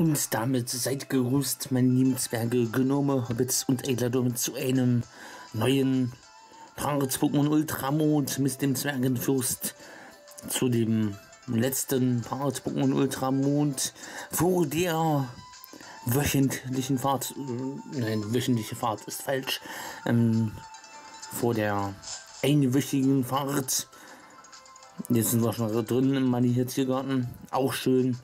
Und damit seid gegrüßt, meine lieben Zwerge, Gnome, Hobbits und Eidladome zu einem neuen Parts-Pokémon Ultramond mit dem Zwergenfürst zu dem letzten Parts-Pokémon Ultramond vor der wöchentlichen Fahrt, äh, nein, wöchentliche Fahrt ist falsch, ähm, vor der einwöchigen Fahrt. Jetzt sind wir schon drin im Money Tiergarten, auch schön.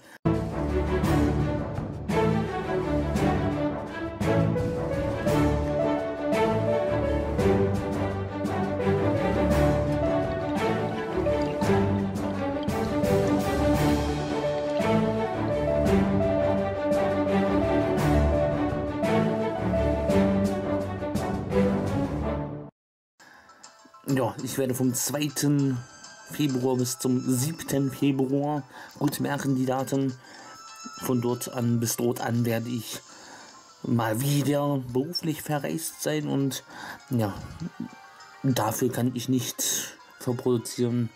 Ich werde vom 2. Februar bis zum 7. Februar, gut merken die Daten, von dort an bis dort an werde ich mal wieder beruflich verreist sein und ja, dafür kann ich nicht verproduzieren.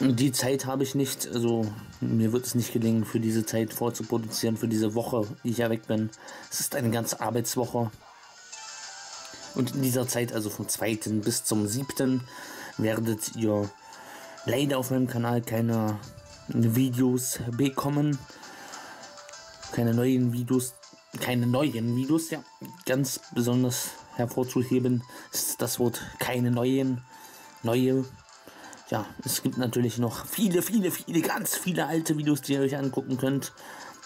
Die Zeit habe ich nicht, also mir wird es nicht gelingen, für diese Zeit vorzuproduzieren, für diese Woche, die ich ja weg bin. Es ist eine ganze Arbeitswoche. Und in dieser Zeit, also vom 2. bis zum 7., werdet ihr leider auf meinem Kanal keine Videos bekommen. Keine neuen Videos, keine neuen Videos, ja. Ganz besonders hervorzuheben ist das Wort keine neuen, neue. Ja, es gibt natürlich noch viele, viele, viele, ganz viele alte Videos, die ihr euch angucken könnt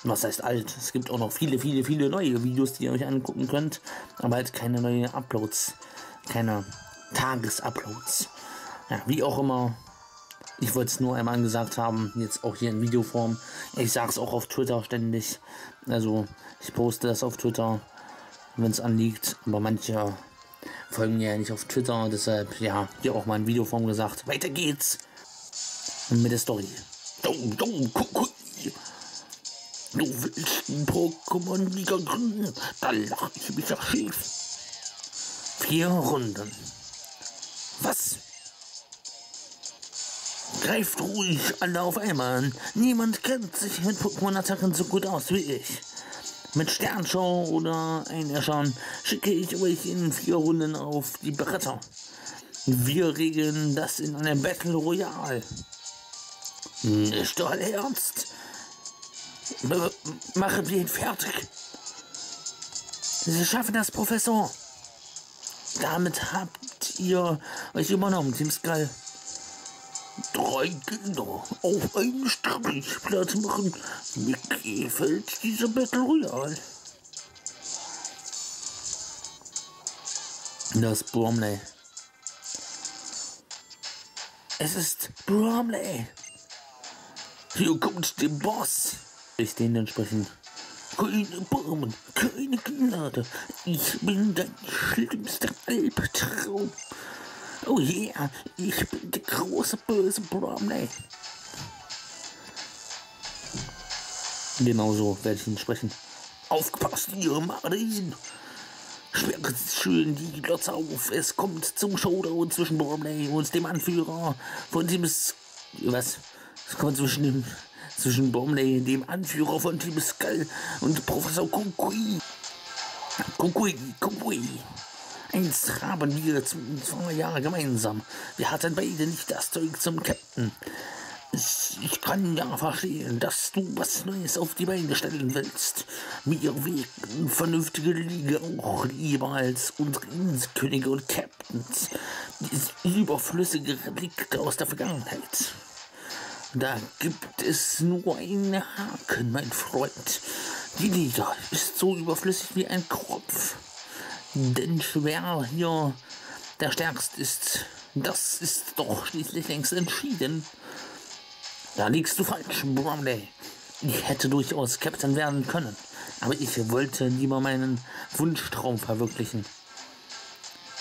was heißt alt? Es gibt auch noch viele, viele, viele neue Videos, die ihr euch angucken könnt, aber halt keine neuen Uploads, keine Tagesuploads. Ja, wie auch immer. Ich wollte es nur einmal gesagt haben, jetzt auch hier in Videoform. Ich sage es auch auf Twitter ständig. Also ich poste das auf Twitter, wenn es anliegt. Aber manche folgen mir ja nicht auf Twitter. Deshalb, ja, hier auch mal in Videoform gesagt. Weiter geht's mit der Story. Dum, dum, Du willst ein Pokémon-Liga gründen? Da lach ich mich doch schief. Vier Runden. Was? Greift ruhig alle auf einmal an. Niemand kennt sich mit Pokémon-Attacken so gut aus wie ich. Mit Sternshow oder Einäschern schicke ich euch in vier Runden auf die Bretter. Wir regeln das in einem Battle Royale. Nicht euer Ernst? Machen wir ihn fertig. Sie schaffen das, Professor. Damit habt ihr euch übernommen, Team Skull. Drei Kinder auf einen Streichplatz machen. Mir gefällt dieser Battle Royale. Das Bromley. Es ist Bromley. Hier kommt der Boss ich den entsprechend. Keine Barmen, keine Gnade. Ich bin dein schlimmster Albtraum. Oh yeah, ich bin der große böse Bromley. Genau so werde ich ihn sprechen. Aufgepasst, ihr Marien! Sperrt schön die Glotze auf. Es kommt zum Showdown zwischen Bromley und dem Anführer von dem. Was? Es kommt zwischen dem zwischen Bromley, dem Anführer von Team Skull, und Professor Kukui. Kukui, Kukui. Einst haben wir zwei Jahre gemeinsam. Wir hatten beide nicht das Zeug zum Captain. Ich kann ja verstehen, dass du was Neues auf die Beine stellen willst. Mir wirken vernünftige Liga auch lieber als unsere Inselkönige und Captains. Dieses überflüssige Relikt aus der Vergangenheit. Da gibt es nur einen Haken, mein Freund. Die Liga ist so überflüssig wie ein Kropf. Denn schwer hier der Stärkste ist, das ist doch schließlich längst entschieden. Da liegst du falsch, Bromley. Ich hätte durchaus Captain werden können, aber ich wollte lieber meinen Wunschtraum verwirklichen.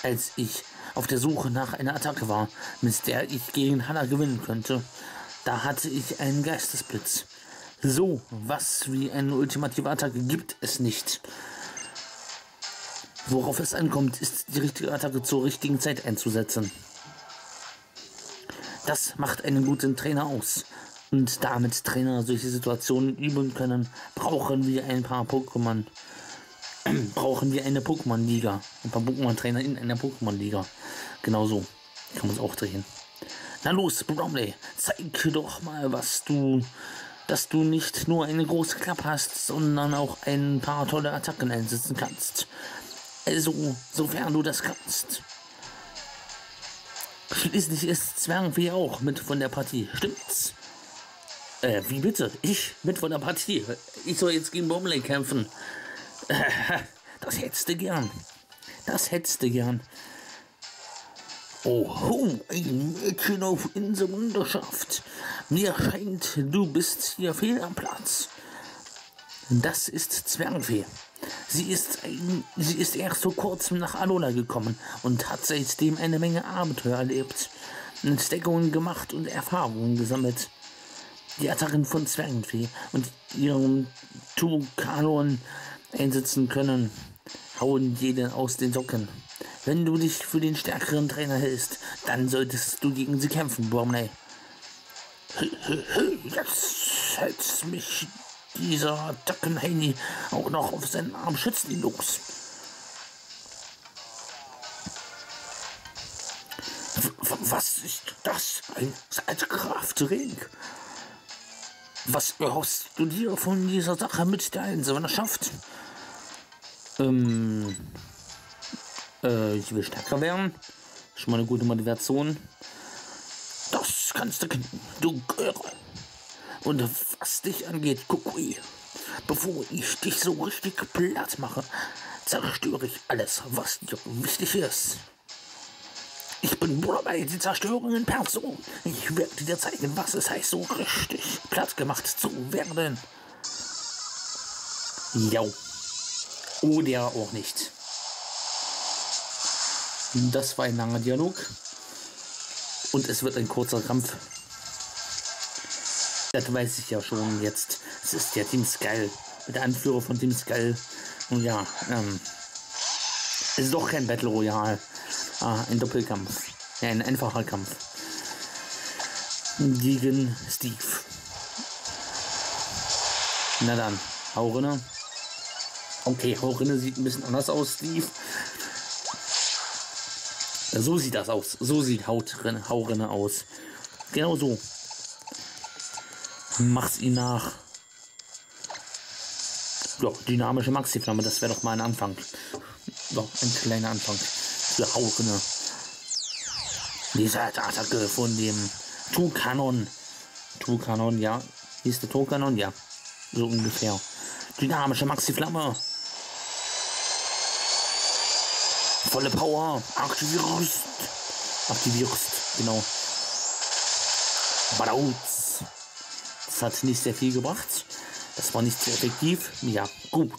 Als ich auf der Suche nach einer Attacke war, mit der ich gegen Hannah gewinnen könnte, da hatte ich einen Geistesblitz. So was wie eine ultimative Attacke gibt es nicht. Worauf es ankommt, ist die richtige Attacke zur richtigen Zeit einzusetzen. Das macht einen guten Trainer aus. und damit Trainer solche Situationen üben können, brauchen wir ein paar Pokémon. brauchen wir eine Pokémon-Liga. Ein paar Pokémon-Trainer in einer Pokémon-Liga. Genauso kann man es auch drehen. Na los, Bromley, zeig doch mal, was du, dass du nicht nur eine große Klappe hast, sondern auch ein paar tolle Attacken einsetzen kannst. Also, sofern du das kannst. Schließlich ist Zwergweh auch mit von der Partie, stimmt's? Äh, wie bitte? Ich mit von der Partie. Ich soll jetzt gegen Bromley kämpfen. Äh, das hättest du gern. Das hättest du gern. Oh, ein Mädchen auf Insel Wunderschaft. Mir scheint, du bist hier fehl am Platz. Das ist Zwergfee. Sie ist, ein, sie ist erst vor kurzem nach Alola gekommen und hat seitdem eine Menge Abenteuer erlebt, Entdeckungen gemacht und Erfahrungen gesammelt. Die Attacken von Zwergenfee und ihrem Tukanon einsetzen können, hauen jeden aus den Socken. Wenn du dich für den stärkeren Trainer hältst, dann solltest du gegen sie kämpfen, Bromley. Jetzt hält mich dieser Dackenheini auch noch auf seinen Arm schützt ihn los. Was ist das? Ein Kraftring? Was erhoffst du dir von dieser Sache mit der Einzelnerschaft? Ähm, äh, ich will stärker werden. Schon mal eine gute Motivation. Das kannst du knicken, du Göre. Und was dich angeht, Kukui, bevor ich dich so richtig platt mache, zerstöre ich alles, was dir wichtig ist. Ich bin dabei, die Zerstörung in Person. Ich werde dir zeigen, was es heißt, so richtig platt gemacht zu werden. Ja. Oder auch nicht. Das war ein langer Dialog. Und es wird ein kurzer Kampf. Das weiß ich ja schon jetzt. Es ist ja Team Skull. Der Anführer von Team Skull. Und ja, ähm, es ist doch kein Battle Royale. Ah, ein Doppelkampf. Ja, ein einfacher Kampf. Gegen Steve. Na dann, hau rinne. Okay, hau rinne sieht ein bisschen anders aus, Steve. So sieht das aus. So sieht Hautrinne, Haurinne aus. Genau so. Mach's ihn nach. Ja, dynamische Maxi-Flamme, das wäre doch mal ein Anfang. So, ein kleiner Anfang für Haurinne. Diese Attacke von dem Tu-Kanon. Tu-Kanon, ja. Hieß der Tu-Kanon? Ja. So ungefähr. Dynamische Maxi-Flamme. Volle Power. Aktivierst. Aktivierst, genau. Badauz. Das hat nicht sehr viel gebracht. Das war nicht sehr effektiv. Ja, gut.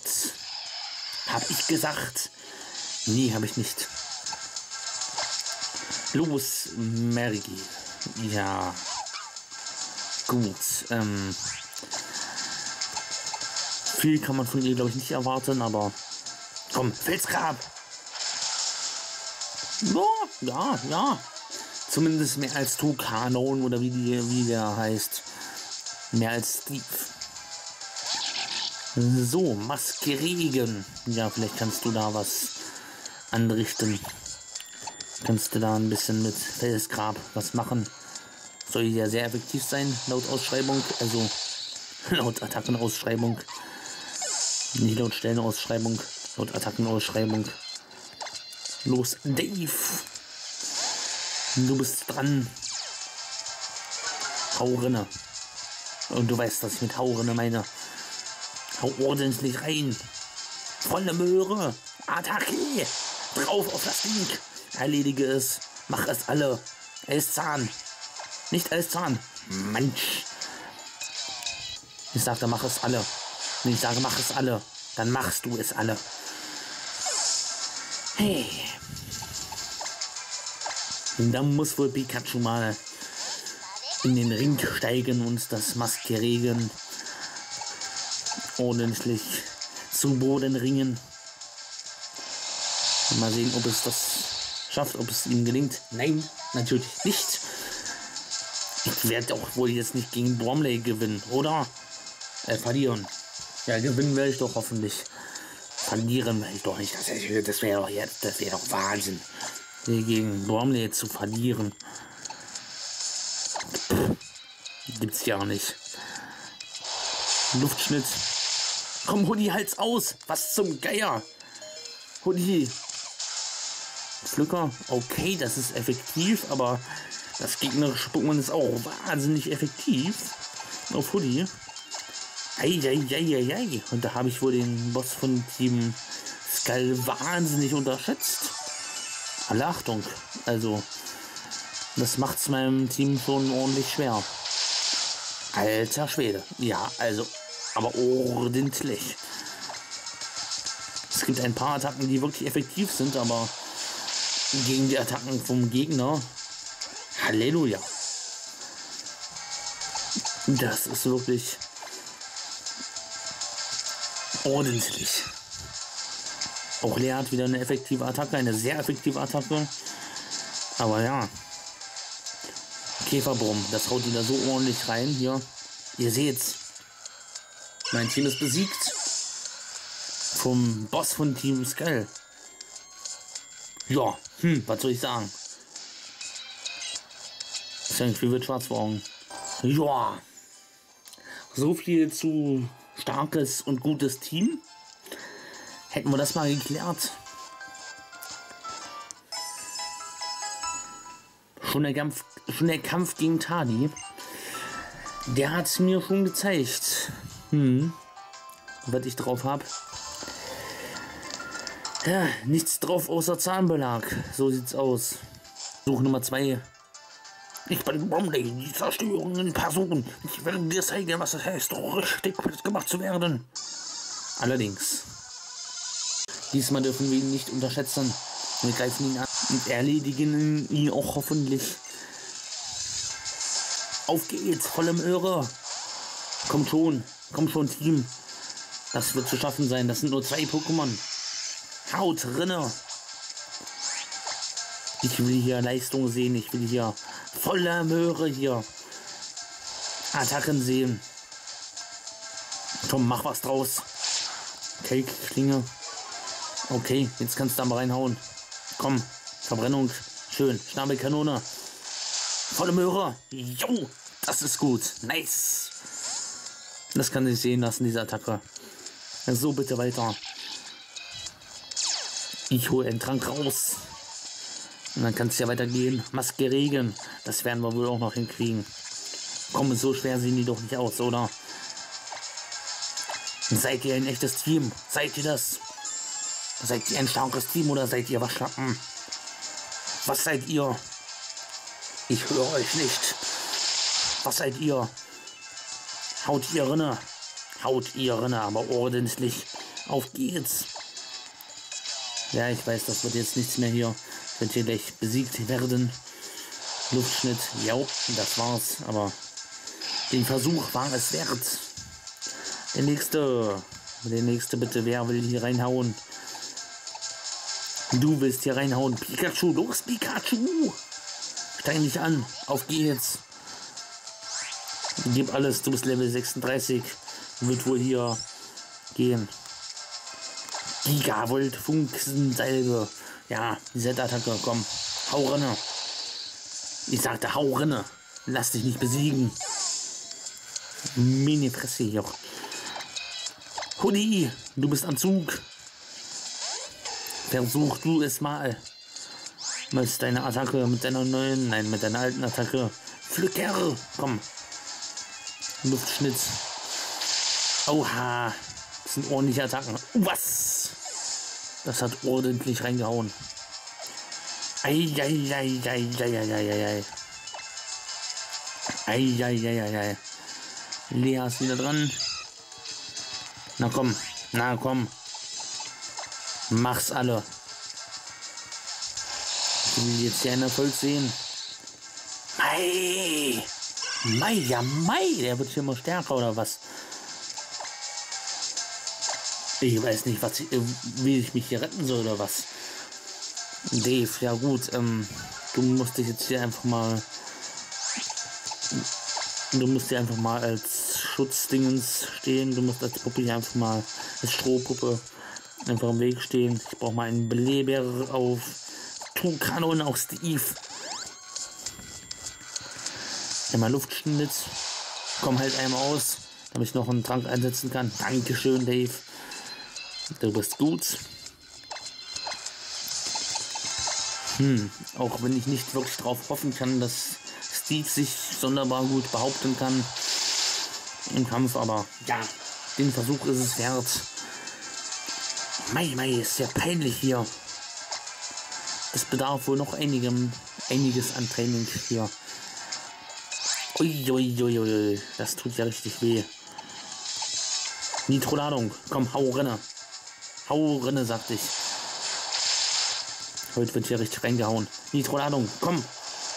Hab ich gesagt. Nee, habe ich nicht. Los, Mergi. Ja. Gut. Ähm, viel kann man von ihr, glaube ich, nicht erwarten, aber komm, Felsgrab. Ja, ja, ja. Zumindest mehr als Tukanon oder wie, die, wie der heißt. Mehr als Steve. So, Maskerigen. Ja, vielleicht kannst du da was anrichten. Kannst du da ein bisschen mit Felsgrab was machen. Soll ja sehr effektiv sein, laut Ausschreibung. Also, laut Attackenausschreibung. Nicht laut Stellenausschreibung, laut Attackenausschreibung. Los, Dave. Du bist dran. Hau rinne. Und du weißt, was ich mit Hau rinne meine. Hau ordentlich rein. Volle Möhre. Attacke. Drauf auf das Ding. Erledige es. Mach es alle. als Zahn. Nicht als Zahn. Mensch. Ich sage, mach es alle. Und ich sage, mach es alle. Dann machst du es alle. Hey. Dann muss wohl Pikachu mal in den Ring steigen und das Maskeregen ordentlich zu Boden ringen. Mal sehen, ob es das schafft, ob es ihm gelingt. Nein, natürlich nicht. Ich werde auch wohl jetzt nicht gegen Bromley gewinnen, oder? Äh, verlieren. Ja, gewinnen werde ich doch hoffentlich. Verlieren werde ich doch nicht. Das, das wäre doch jetzt, das wäre doch Wahnsinn. Hier gegen Bromley zu verlieren. Gibt's ja nicht. Luftschnitt. Komm, Hoodie, halt's aus. Was zum Geier? Hoodie. Pflücker. Okay, das ist effektiv, aber das gegnerische Pokémon ist auch wahnsinnig effektiv. Auf Hoodie. Eieieiei. Und da habe ich wohl den Boss von Team Skull wahnsinnig unterschätzt. Alle Achtung. Also, das macht es meinem Team schon ordentlich schwer. Alter Schwede. Ja, also, aber ordentlich. Es gibt ein paar Attacken, die wirklich effektiv sind, aber gegen die Attacken vom Gegner. Halleluja. Das ist wirklich ordentlich. Auch Lea hat wieder eine effektive Attacke, eine sehr effektive Attacke. Aber ja. Käferbrumm, das haut wieder so ordentlich rein hier. Ihr seht's. Mein Team ist besiegt. Vom Boss von Team Skull. Ja, hm, was soll ich sagen? Irgendwie wird schwarz vor Augen. Ja. So viel zu starkes und gutes Team. Hätten wir das mal geklärt. Schon der Kampf, schon der Kampf gegen Tadi. Der hat es mir schon gezeigt. Hm. Was ich drauf habe. Ja, nichts drauf außer Zahnbelag. So sieht's aus. Such Nummer 2. Ich bin Bromley, die Zerstörung in Person. Ich werde dir zeigen, was es heißt, richtig gemacht zu werden. Allerdings. Diesmal dürfen wir ihn nicht unterschätzen. Wir greifen ihn an und erledigen ihn auch hoffentlich. Auf geht's, volle Möhre. Kommt schon, komm schon, Team. Das wird zu schaffen sein. Das sind nur zwei Pokémon. Haut rinne. Ich will hier Leistung sehen. Ich will hier voller Möhre hier Attacken sehen. Komm, mach was draus. Cake, Klinge. Okay, jetzt kannst du da mal reinhauen. Komm, Verbrennung. Schön. Schnabelkanone. Volle Möhre. Jo, das ist gut. Nice. Das kann ich sehen lassen, diese Attacke. So, bitte weiter. Ich hole einen Trank raus. Und dann kann es ja weitergehen. Maske Regen. Das werden wir wohl auch noch hinkriegen. Komm, so schwer sehen die doch nicht aus, oder? Seid ihr ein echtes Team? Seid ihr das? Seid ihr ein starkes Team oder seid ihr Waschlappen? Was seid ihr? Ich höre euch nicht. Was seid ihr? Haut ihr rinne. Haut ihr rinne, aber ordentlich. Auf geht's. Ja, ich weiß, das wird jetzt nichts mehr hier. Könnt ihr gleich besiegt werden. Luftschnitt, ja, das war's. Aber den Versuch war es wert. Der nächste. Der nächste bitte. Wer will hier reinhauen? Du willst hier reinhauen. Pikachu, los Pikachu. Steig nicht an. Auf geht's. Gib alles. Du bist Level 36. Wird wohl hier gehen. Gigavolt Funkensalbe. Ja, die Z-Attacke, komm. Hau rinne. Ich sagte, hau rinne. Lass dich nicht besiegen. Mini-Fresse hier. Hoodie, du bist am Zug. Versuch du es mal. Mit deiner Attacke, mit deiner neuen, nein, mit deiner alten Attacke. Pflücker, komm. Luftschnitt. Oha. Das sind ordentliche Attacken. Was? Das hat ordentlich reingehauen. Eieieiei. Eieieiei. Lea ist wieder dran. Na komm, na komm. Mach's alle. Ich will jetzt hier einen Erfolg sehen. Mai! Mai, ja Mai, der wird hier immer stärker oder was? Ich weiß nicht, was ich, wie ich mich hier retten soll oder was. Dave, ja gut, ähm, du musst dich jetzt hier einfach mal Du musst hier einfach mal als Schutzdingens stehen. Du musst als Puppe hier einfach mal als Strohpuppe einfach im Weg stehen. Ich brauche mal einen Beleber auf Tukanon auf Steve. Der mal Luftschnitz. Komm halt einmal aus, damit ich noch einen Trank einsetzen kann. Dankeschön, Dave. Du bist gut. Hm, auch wenn ich nicht wirklich darauf hoffen kann, dass Steve sich sonderbar gut behaupten kann im Kampf, aber ja, den Versuch ist es wert. Mei, mei, ist ja peinlich hier. Es bedarf wohl noch einigem, einiges an Training hier. Uiuiuiui, ui, ui, das tut ja richtig weh. Nitroladung, komm, hau rinne. Hau rinne, sagt ich. Heute wird hier richtig reingehauen. Nitroladung, komm.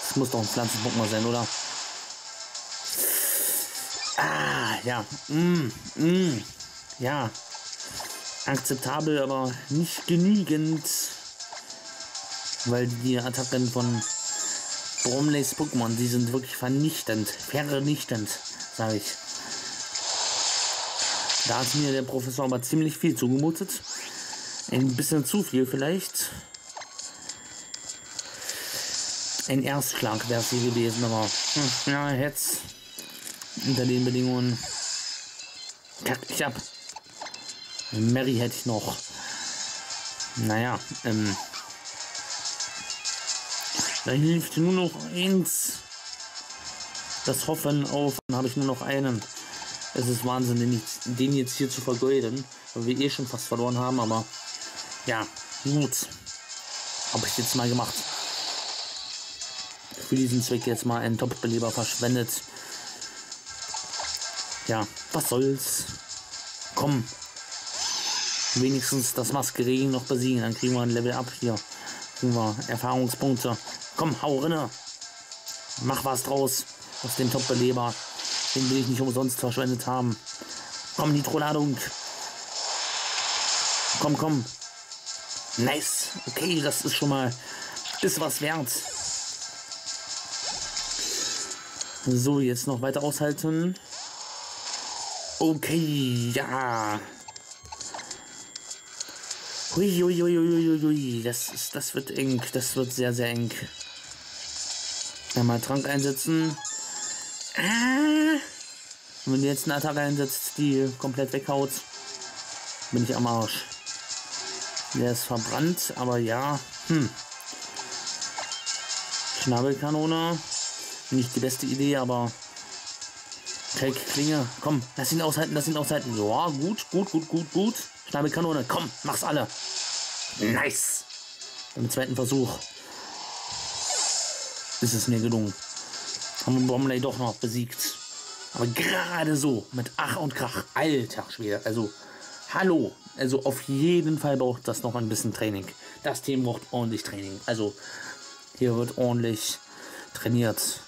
Das muss doch ein Pflanzen-Pokémon sein, oder? Ah, ja. Mm, mm, ja. Akzeptabel, aber nicht genügend. Weil die Attacken von Bromleys Pokémon, die sind wirklich vernichtend. Vernichtend, sage ich. Da hat mir der Professor aber ziemlich viel zugemutet. Ein bisschen zu viel vielleicht. Ein Erstschlag wäre sie gewesen, aber hm, ja, jetzt unter den Bedingungen kack ich ab. Mary hätte ich noch. Naja, ähm, da hilft nur noch eins. Das Hoffen auf, dann habe ich nur noch einen. Es ist Wahnsinn, den jetzt hier zu vergeuden, weil wir eh schon fast verloren haben, aber ja, gut. Habe ich jetzt mal gemacht für diesen Zweck jetzt mal einen Top-Beleber verschwendet. Ja, was soll's. Komm. Wenigstens das Maskeregen noch besiegen. Dann kriegen wir ein Level up hier. Kriegen wir Erfahrungspunkte. Komm, hau rinne. Mach was draus aus dem Top-Beleber. Den will ich nicht umsonst verschwendet haben. Komm, Nitro-Ladung. Komm, komm. Nice. Okay, das ist schon mal ist was wert. So, jetzt noch weiter aushalten. Okay, ja. Hui, Das, ist, das wird eng. Das wird sehr, sehr eng. Einmal Trank einsetzen. Ah. Wenn du jetzt eine Attacke einsetzt, die komplett weghaut, bin ich am Arsch. Der ist verbrannt, aber ja. Hm. Schnabelkanone. Nicht die beste Idee, aber Take Klinge, komm, lass ihn aushalten, lass ihn aushalten. Ja, gut, gut, gut, gut, gut. Schnabelkanone, komm, mach's alle. Nice. Im zweiten Versuch ist es mir gelungen. Haben wir Bromley doch noch besiegt. Aber gerade so, mit Ach und Krach, alter Schwede, also, hallo. Also auf jeden Fall braucht das noch ein bisschen Training. Das Team braucht ordentlich Training. Also, hier wird ordentlich trainiert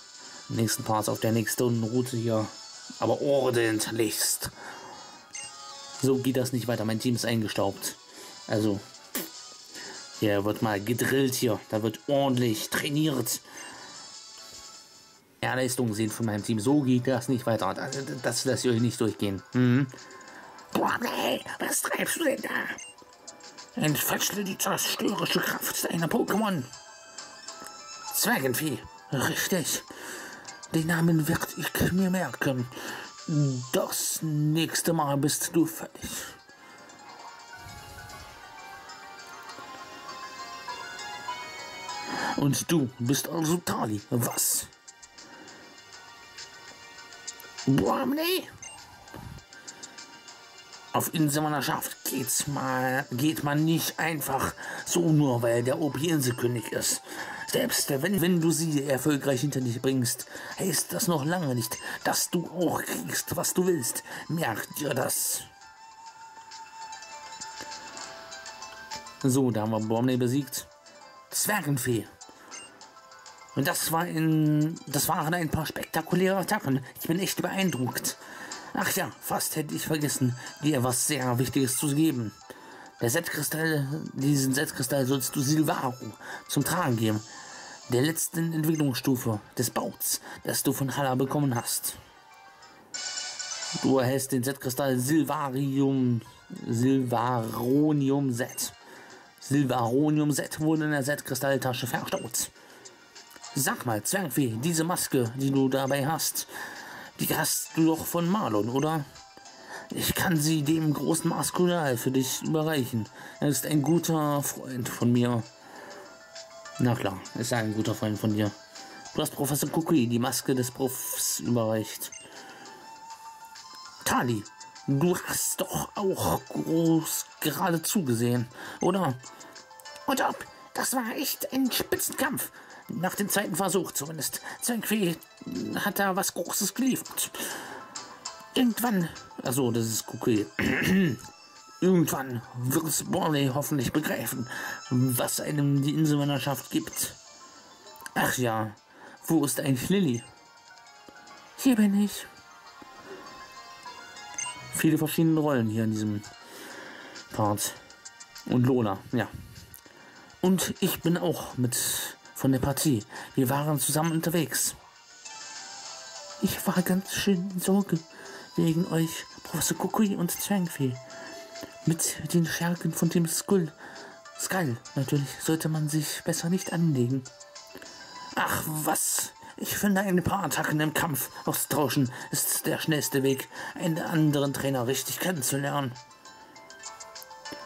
nächsten Parts auf der nächsten Route hier. Aber ordentlichst. So geht das nicht weiter. Mein Team ist eingestaubt. Also, hier wird mal gedrillt hier. Da wird ordentlich trainiert. Ja, sehen von meinem Team. So geht das nicht weiter. Das, das lässt ihr euch nicht durchgehen. Mhm. Nee, was treibst du denn da? Entfestle die zerstörerische Kraft deiner Pokémon. Zwergenvieh. Richtig. Den Namen werde ich mir merken. Das nächste Mal bist du fertig. Und du bist also Tali. Was? Bromley? Auf Inselmannschaft geht's mal, geht man nicht einfach so nur, weil der OP-Inselkönig ist. Selbst wenn, wenn du sie erfolgreich hinter dich bringst, heißt das noch lange nicht, dass du auch kriegst, was du willst. Merk dir das. So, da haben wir Bromley besiegt. Zwergenfee. Und das war in, das waren ein paar spektakuläre Attacken. Ich bin echt beeindruckt. Ach ja, fast hätte ich vergessen, dir was sehr Wichtiges zu geben. Der Setzkristall, diesen Setzkristall sollst du Silvaro zum Tragen geben. Der letzten Entwicklungsstufe des Bauts, das du von Halla bekommen hast. Du erhältst den Z-Kristall Silvarium, Silvaronium Z. Silvaronium Z wurde in der Z-Kristalltasche verstaut. Sag mal, Zwergfee, diese Maske, die du dabei hast, die hast du doch von Marlon, oder? Ich kann sie dem großen Maskulal für dich überreichen. Er ist ein guter Freund von mir. Na klar, ist ein guter Freund von dir. Du hast Professor Kukui die Maske des Profs überreicht. Tali, du hast doch auch groß gerade zugesehen, oder? Und ob, das war echt ein Spitzenkampf. Nach dem zweiten Versuch zumindest. Zengfee hat da was Großes geliefert. Irgendwann, also das ist Kukui, irgendwann wird Borley hoffentlich begreifen, was einem die Inselmännerschaft gibt. Ach ja, wo ist eigentlich Lilly? Hier bin ich viele verschiedene Rollen hier in diesem Part. Und Lola, ja. Und ich bin auch mit von der Partie. Wir waren zusammen unterwegs. Ich war ganz schön in Sorge wegen euch, Professor Kukui und Zwangfee. Mit den Schergen von dem Skull. Skull, natürlich, sollte man sich besser nicht anlegen. Ach, was? Ich finde, ein paar Attacken im Kampf austauschen ist der schnellste Weg, einen anderen Trainer richtig kennenzulernen.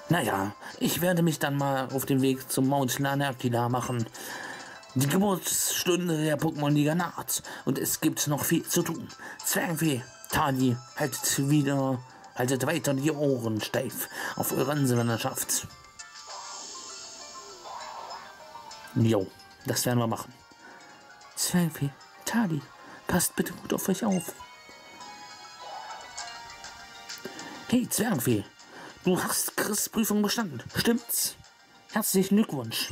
Naja, ich werde mich dann mal auf den Weg zum Mount Lanakila machen. Die Geburtsstunde der Pokémon-Liga naht und es gibt noch viel zu tun. Zwergweh, Tadi, haltet wieder, haltet weiter die Ohren steif auf eure Anwenderschaft. Jo, das werden wir machen. Zwergfee, Tali, passt bitte gut auf euch auf. Hey, Zwergfee, du hast Chris Prüfung bestanden, stimmt's? Herzlichen Glückwunsch.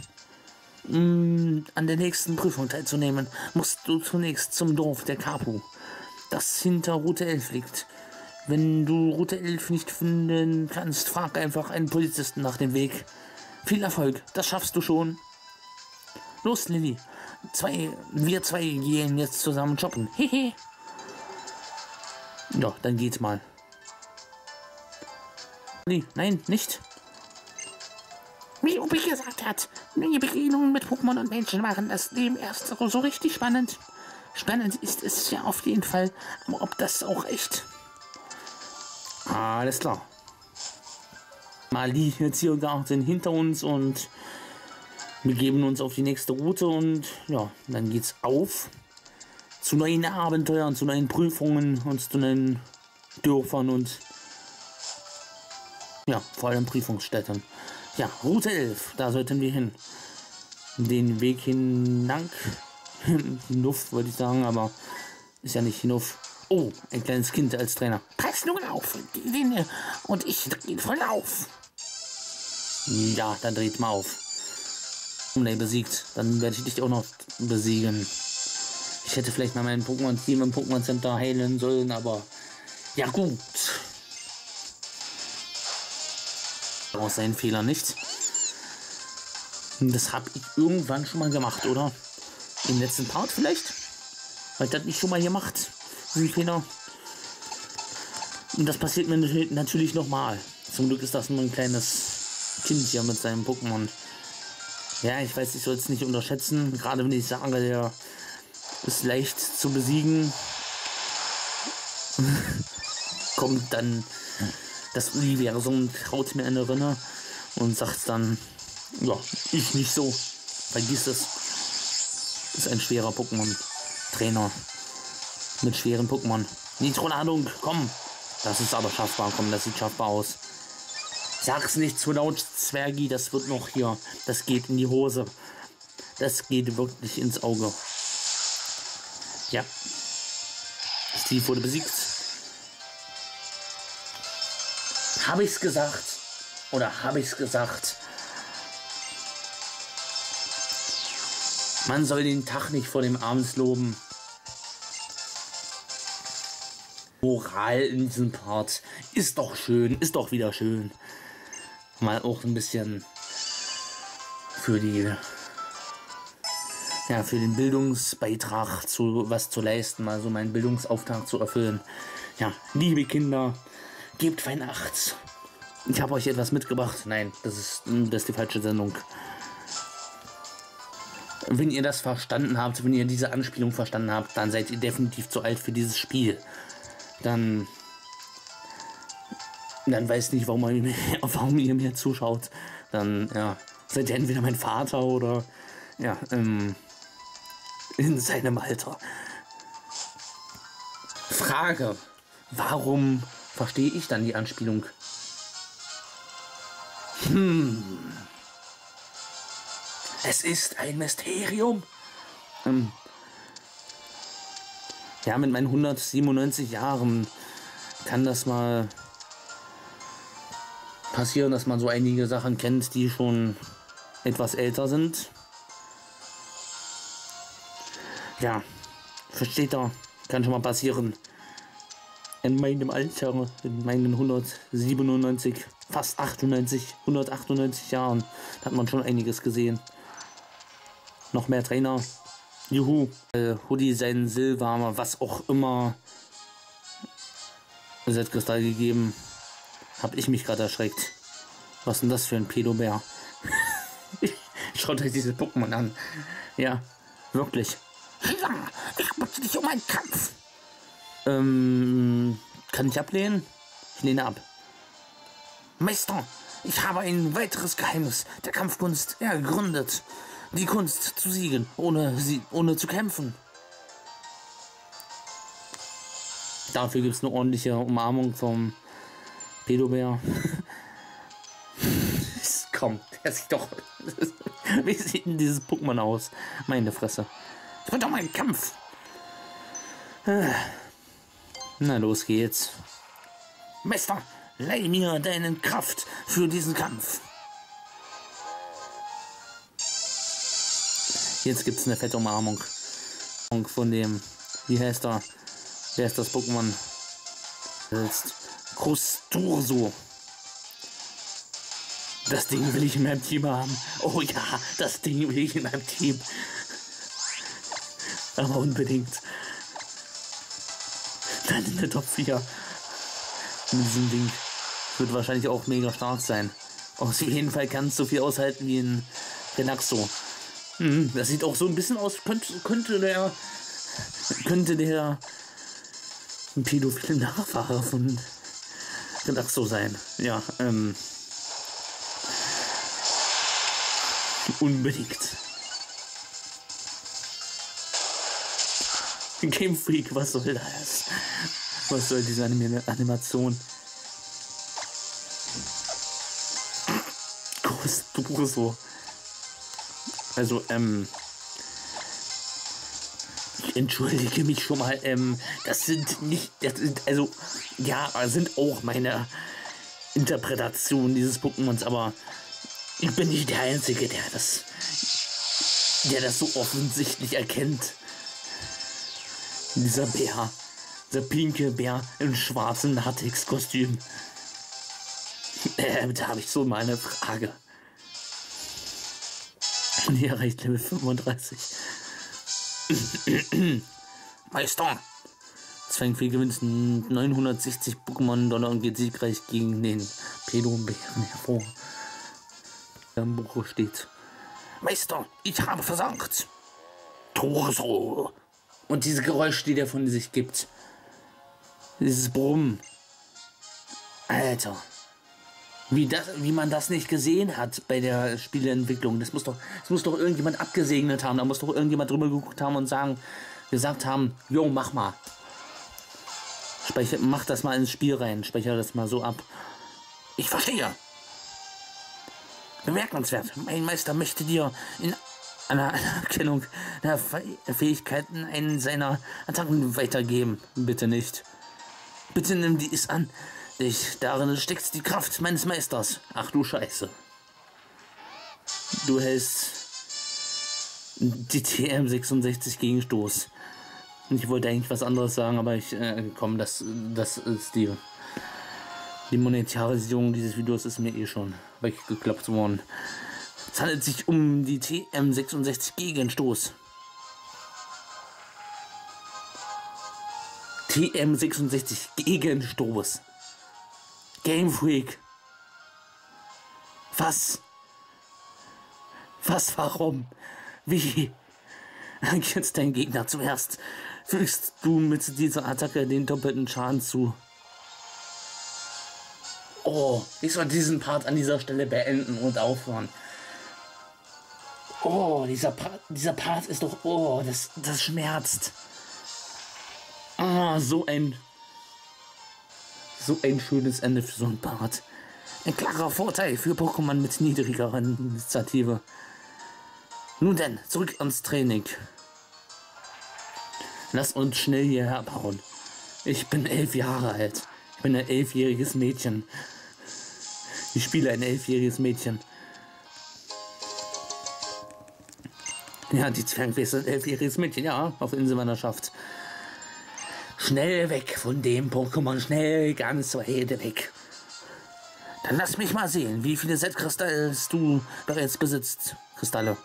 Mm, an der nächsten Prüfung teilzunehmen, musst du zunächst zum Dorf der Kapu, das hinter Route 11 liegt. Wenn du Route 11 nicht finden kannst, frag einfach einen Polizisten nach dem Weg. Viel Erfolg, das schaffst du schon. Los, Lilly, zwei, wir zwei gehen jetzt zusammen shoppen. Hehe. ja, dann geht's mal. Nee, nein, nicht. Wie Ubi gesagt hat, die Begegnungen mit Pokémon und Menschen machen das Leben erst so, richtig spannend. Spannend ist es ja auf jeden Fall, aber ob das auch echt. Alles klar. Mal die jetzt hier Garten hinter uns und wir geben uns auf die nächste Route und ja, dann geht's auf zu neuen Abenteuern, zu neuen Prüfungen und zu neuen Dörfern und ja, vor allem Prüfungsstätten. Ja, Route 11, da sollten wir hin. Den Weg hinlang, Hinuff wollte ich sagen, aber ist ja nicht Hinuff. Oh, ein kleines Kind als Trainer. Pass nun auf, die Linie und ich drehe voll auf. Ja, dann dreht mal auf. Umlay besiegt. Dann werde ich dich auch noch besiegen. Ich hätte vielleicht mal meinen Pokémon-Team im Pokémon Center heilen sollen, aber ja gut. Auch sein Fehler nicht. Das habe ich irgendwann schon mal gemacht, oder? Im letzten Part vielleicht? Weil das nicht schon mal gemacht. Diesen Fehler. Und das passiert mir natürlich nochmal. Zum Glück ist das nur ein kleines Kind hier mit seinem Pokémon. Ja, ich weiß, ich soll es nicht unterschätzen. Gerade wenn ich sage, der ist leicht zu besiegen. Kommt dann das Universum, haut mir eine Rinne und sagt dann, ja, ich nicht so. Vergiss es. Ist ein schwerer Pokémon-Trainer. Mit schweren Pokémon. Nitronadung, komm. Das ist aber schaffbar, komm, das sieht schaffbar aus. Sag's nicht zu laut, Zwergi, das wird noch hier. Das geht in die Hose. Das geht wirklich ins Auge. Ja. Steve wurde besiegt. Habe ich's gesagt? Oder habe ich's gesagt? Man soll den Tag nicht vor dem Abends loben. Moral in diesem Part ist doch schön, ist doch wieder schön mal auch ein bisschen für die ja, für den Bildungsbeitrag zu was zu leisten, mal so meinen Bildungsauftrag zu erfüllen. Ja, liebe Kinder, gebt Weihnachts. Ich habe euch etwas mitgebracht. Nein, das ist, das ist die falsche Sendung. Wenn ihr das verstanden habt, wenn ihr diese Anspielung verstanden habt, dann seid ihr definitiv zu alt für dieses Spiel. Dann dann weiß nicht, warum, ihr, warum ihr mir zuschaut. Dann, ja, seid ihr entweder mein Vater oder, ja, ähm, in seinem Alter. Frage, warum verstehe ich dann die Anspielung? Hm. Es ist ein Mysterium. Ähm, ja, mit meinen 197 Jahren kann das mal passieren, dass man so einige Sachen kennt, die schon etwas älter sind. Ja, versteht er, kann schon mal passieren. In meinem Alter, in meinen 197, fast 98, 198 Jahren, hat man schon einiges gesehen. Noch mehr Trainer. Juhu. Äh, Hoodie sein Silber, was auch immer. Set-Kristall gegeben. Hab ich mich gerade erschreckt. Was denn das für ein Pedobär? Schaut euch diese Pokémon an. Ja, wirklich. Ich bitte dich um einen Kampf. Ähm, kann ich ablehnen? Ich lehne ab. Meister, ich habe ein weiteres Geheimnis der Kampfkunst ergründet. Die Kunst zu siegen, ohne, sie, ohne zu kämpfen. Dafür gibt es eine ordentliche Umarmung vom Pedobär. Komm, der sieht doch. Wie sieht denn dieses Pokémon aus? Meine Fresse. Ich bin doch im Kampf. Na, los geht's. Meister, leih mir deine Kraft für diesen Kampf. Jetzt gibt's eine fette Umarmung von dem, wie heißt er? Wer ist das Pokémon? Jetzt Krusturso. Das Ding will ich in meinem Team haben. Oh ja, das Ding will ich in meinem Team. Aber unbedingt. Dann in der Top 4. Mit diesem Ding. Wird wahrscheinlich auch mega stark sein. Auf jeden Fall kann es so viel aushalten wie ein Renaxo. Hm, das sieht auch so ein bisschen aus, könnte, könnte der könnte der ein pädophile Nachfahre von Renaxo sein. Ja, ähm. Unbedingt. Game Freak, was soll das? Was soll diese Anim Animation? Groß so. Also, ähm. Ich entschuldige mich schon mal, ähm, das sind nicht, das sind, also, ja, sind auch meine Interpretationen dieses Pokémons, aber ich bin nicht der Einzige, der das, der das so offensichtlich erkennt. Dieser Bär, dieser pinke Bär im schwarzen Latex-Kostüm. Äh, da habe ich so mal eine Frage. Und hier reicht Level 35. Meister! Zwangfee gewinnt 960 Pokémon-Dollar und geht siegreich gegen den Pedobären hervor im Buch steht. Meister, ich habe versagt. Torso. Und diese Geräusche, die der von sich gibt. Dieses Brummen. Alter. Wie, das, wie man das nicht gesehen hat bei der Spieleentwicklung. Das muss doch, das muss doch irgendjemand abgesegnet haben. Da muss doch irgendjemand drüber geguckt haben und sagen, gesagt haben, jo, mach mal. Speicher, mach das mal ins Spiel rein. Speichere das mal so ab. Ich verstehe. Bemerkenswert. Mein Meister möchte dir in einer Anerkennung der Fähigkeiten einen seiner Attacken weitergeben. Bitte nicht. Bitte nimm dies an. Dich, darin steckt die Kraft meines Meisters. Ach du Scheiße. Du hältst die TM66 Gegenstoß. Ich wollte eigentlich was anderes sagen, aber ich äh, komm, das, das ist die die Monetarisierung dieses Videos ist mir eh schon weggeklappt worden. Es handelt sich um die TM66 Gegenstoß. TM66 Gegenstoß. Game Freak. Was? Was, warum? Wie? Jetzt dein Gegner zuerst. Fügst du mit dieser Attacke den doppelten Schaden zu. Oh, ich soll diesen Part an dieser Stelle beenden und aufhören. Oh, dieser Part, dieser Part ist doch. Oh, das, das schmerzt. Ah, so ein. So ein schönes Ende für so ein Part. Ein klarer Vorteil für Pokémon mit niedrigerer Initiative. Nun denn, zurück ans Training. Lass uns schnell hierher abhauen. Ich bin elf Jahre alt. Ich bin ein elfjähriges Mädchen. Ich spiele ein elfjähriges Mädchen. Ja, die Zwergwesen ein elfjähriges Mädchen, ja, auf Inselwanderschaft. Schnell weg von dem Pokémon, schnell ganz weit weg. Dann lass mich mal sehen, wie viele Set-Kristalle du bereits besitzt. Kristalle.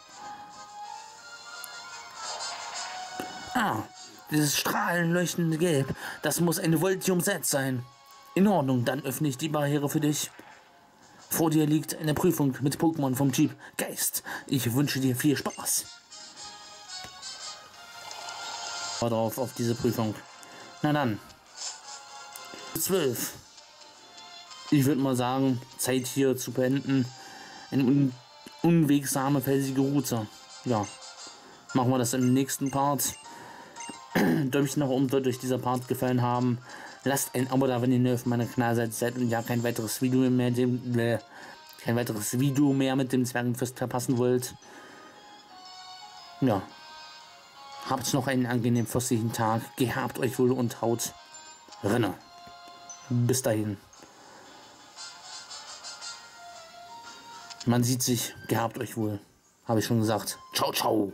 Ah, dieses strahlend leuchtende Gelb, das muss ein Voltium-Set sein. In Ordnung, dann öffne ich die Barriere für dich. Vor dir liegt eine Prüfung mit Pokémon vom Typ Geist. Ich wünsche dir viel Spaß. Drauf auf diese Prüfung. Na dann. 12. Ich würde mal sagen, Zeit hier zu beenden. Eine un unwegsame, felsige Route. Ja. Machen wir das im nächsten Part. Däumchen nach oben wird euch dieser Part gefallen haben. Lasst ein Abo da, wenn ihr neu auf meiner Kanalseite seid und ja kein weiteres Video mehr dem, äh, kein weiteres Video mehr mit dem Zwergenfest verpassen wollt. Ja. Habt noch einen angenehmen frostigen Tag. Gehabt euch wohl und haut Rinne. Bis dahin. Man sieht sich. Gehabt euch wohl. Habe ich schon gesagt. Ciao, ciao.